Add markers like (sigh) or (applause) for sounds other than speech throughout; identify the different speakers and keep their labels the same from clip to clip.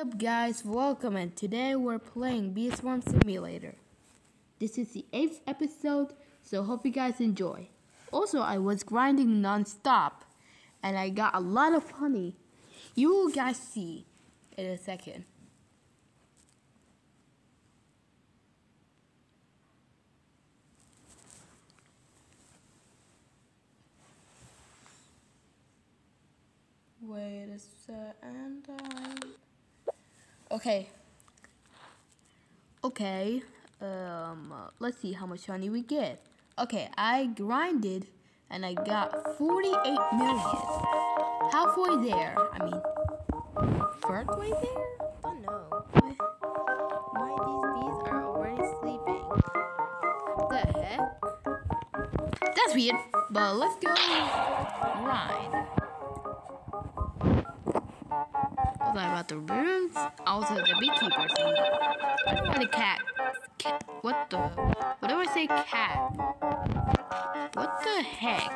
Speaker 1: up guys, welcome and today we're playing Bee Swarm Simulator. This is the 8th episode, so hope you guys enjoy. Also, I was grinding non-stop and I got a lot of honey. You guys see in a second. Wait a second. Okay. Okay. Um, let's see how much honey we get. Okay, I grinded and I got 48 million. Halfway there. I mean, third way there?
Speaker 2: don't know
Speaker 1: why
Speaker 2: these bees are already sleeping. What the heck?
Speaker 1: That's weird. But let's go grind. I about the rooms? Also the beekeepers. I don't a cat. cat. What the? What do I say cat? What the heck?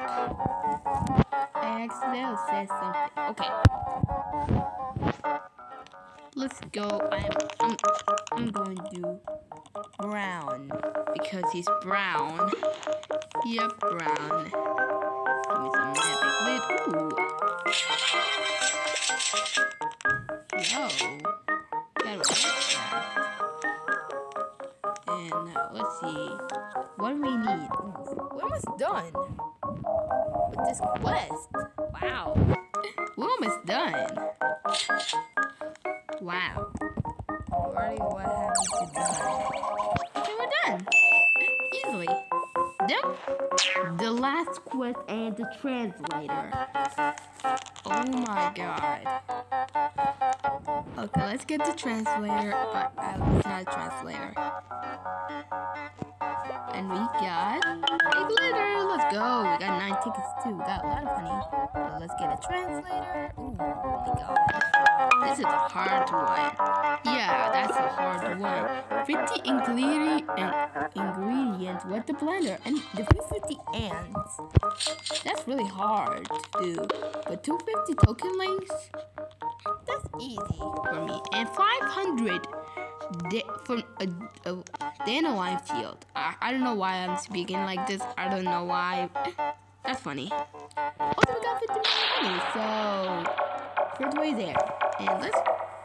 Speaker 1: I accidentally said something. Okay. Let's go. I'm, I'm, I'm going to do brown because he's brown. Yep, brown. Give me some magic lid. Ooh. That. And uh, let's see. What do we need?
Speaker 2: We're almost done with this quest. Wow.
Speaker 1: We're almost done. Wow.
Speaker 2: Already what happened to done?
Speaker 1: Okay, we're done. Easily. Then the last quest and the translator. Oh my god. Okay, let's get the translator, but I was not a translator. And we got a glitter. Let's go. We got nine tickets too. We got a lot of money. So let's get a translator. Oh my god. This is a hard one. Yeah, that's a hard one. 50 ingredient and ingredients with the blender and the 50 ants. That's really hard to do. But 250 token links, easy for me. And 500 da- from a, a dandelion field. I, I don't know why I'm speaking like this. I don't know why. (laughs) That's funny. Also, we got 50 million honey, so first way there. And let's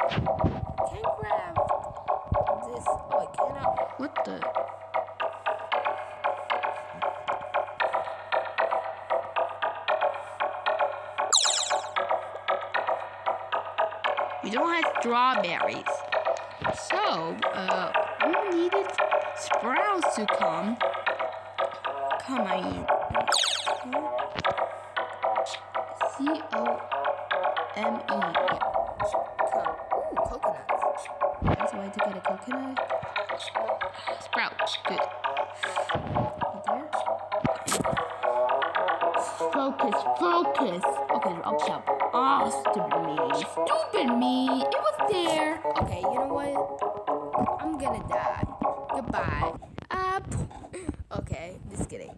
Speaker 2: Can't grab this. Oh, I cannot.
Speaker 1: What the? We don't have strawberries. So, uh, we needed sprouts to come. Come, I mean. C O M E.
Speaker 2: Come. Ooh, coconuts.
Speaker 1: That's why to get a coconut. Sprout. Good. Focus, focus. Okay, they're up Ah, stupid me. Stupid me. It was there.
Speaker 2: Okay, you know what? I'm gonna die. Goodbye.
Speaker 1: Up. (clears throat)
Speaker 2: Okay, just kidding.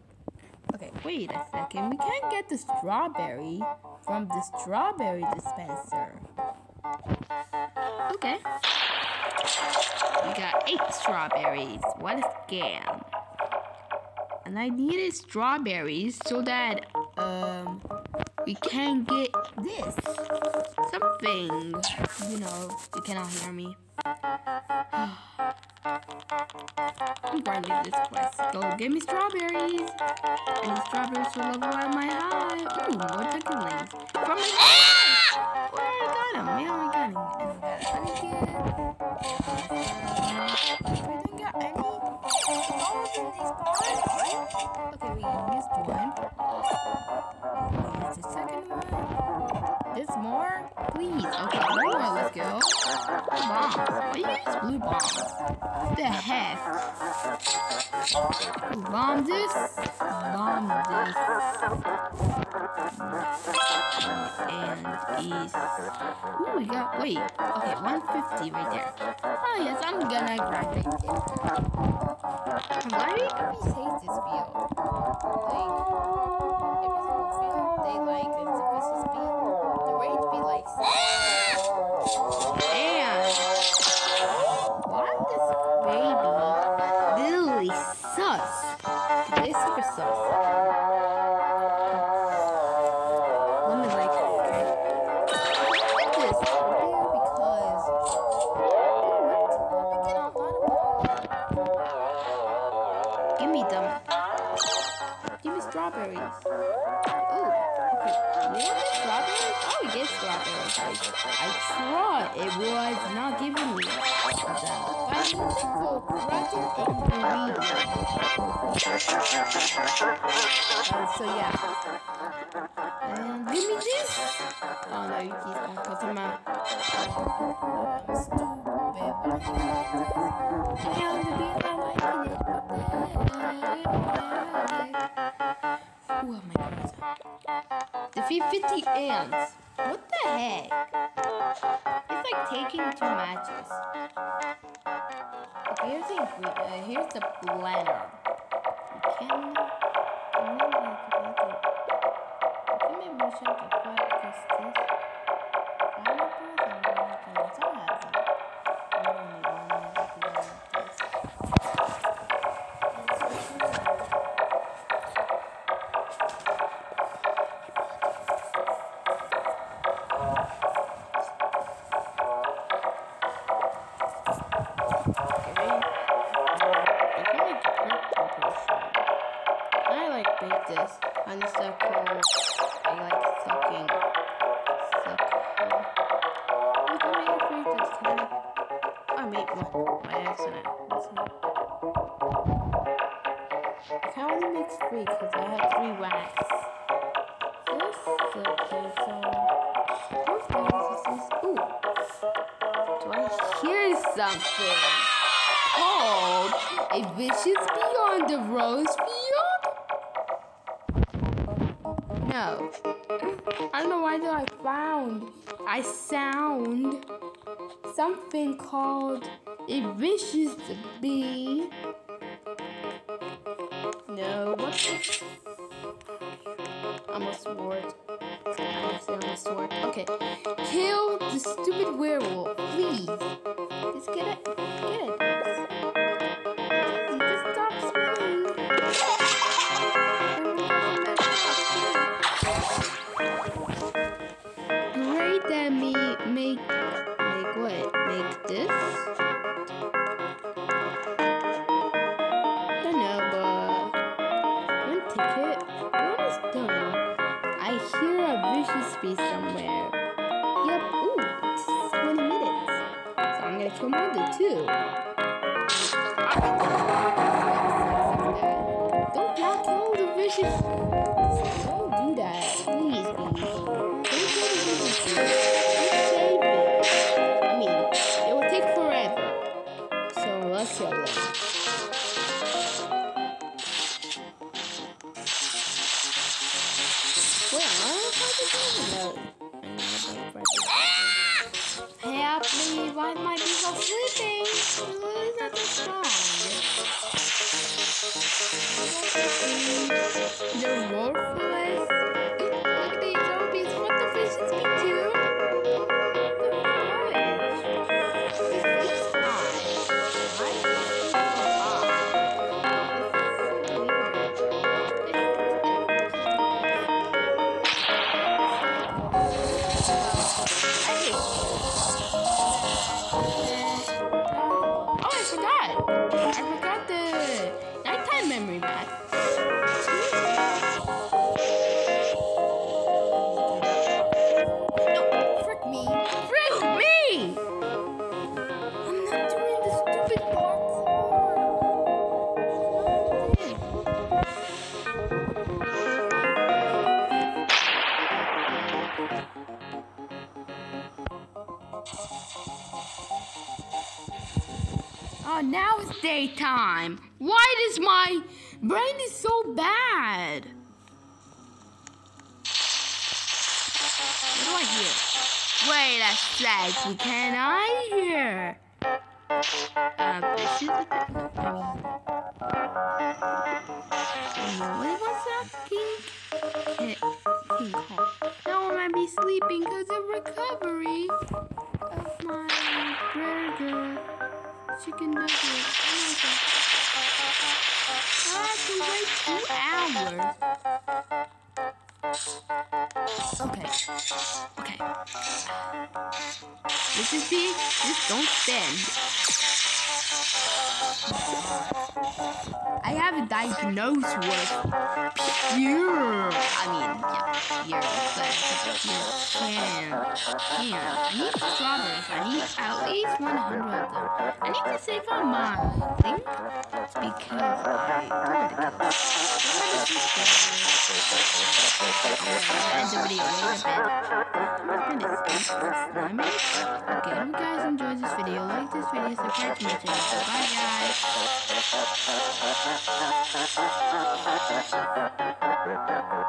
Speaker 1: Okay, wait a second. We can't get the strawberry from the strawberry dispenser. Okay. We got eight strawberries. What a scam. And I needed strawberries so that um we can get this something. You know, you cannot hear me. I'm going grinding this quest. Go get me strawberries. And strawberries will level out my high. Ooh, more chicken wings. From my high! Where I got him? Man, I got him. And I got honey again.
Speaker 2: We didn't get any flowers in these bars.
Speaker 1: Okay, we used one. More? Please. Okay, more. Let's go. Bombs. Why you use blue bombs? What the heck? Bomb this. Bomb this. And is. Ooh, we got. Wait. Okay, 150 right there. Oh, yes, I'm gonna grind it. Why do we hate this field?
Speaker 2: Like, every single field they like is supposed to be waiting to be like. (gasps)
Speaker 1: and why this baby literally sus? Super sus. It I tried, it was not given me. By mythical Kraken ingredient. Uh, so yeah. And give me this. Oh no, you keep on the the heck? Oh my god. Defeat 50 ants. Heck? It's like taking two matches. Here's the uh, here's the can can I only make three because I had three wax. This okay, so both is. Uh, Ooh. Do I hear something? called A Vicious Beyond the Rose Field? No. I don't know why though I found I sound something called A Vicious Bee. No, the I'm a sword. I say I'm a sword. Okay. Kill the stupid werewolf, ticket. One is done. I hear a vicious beast somewhere. Yep. Ooh, it's 20 minutes. So I'm gonna kill my other two. Don't y'all the vicious. They're worthless. Look at zombies. What the is now it's daytime. Why does my brain is so bad? What do I hear? Wait a sec. Can I hear? Uh, this is a bit. That King, King Kong. Now I might be sleeping because of recovery chicken nugget. Oh. I have to wait two hours. Okay. Okay. This is the just don't spin. I have a diagnosed with pure. I mean, yeah, pure, but pure can. Can. I need strawberries. I need at least 100 of them. I need to save on my thing because I wanted to Okay, I hope you guys enjoyed this video. Like this video, subscribe to my channel. Bye, guys.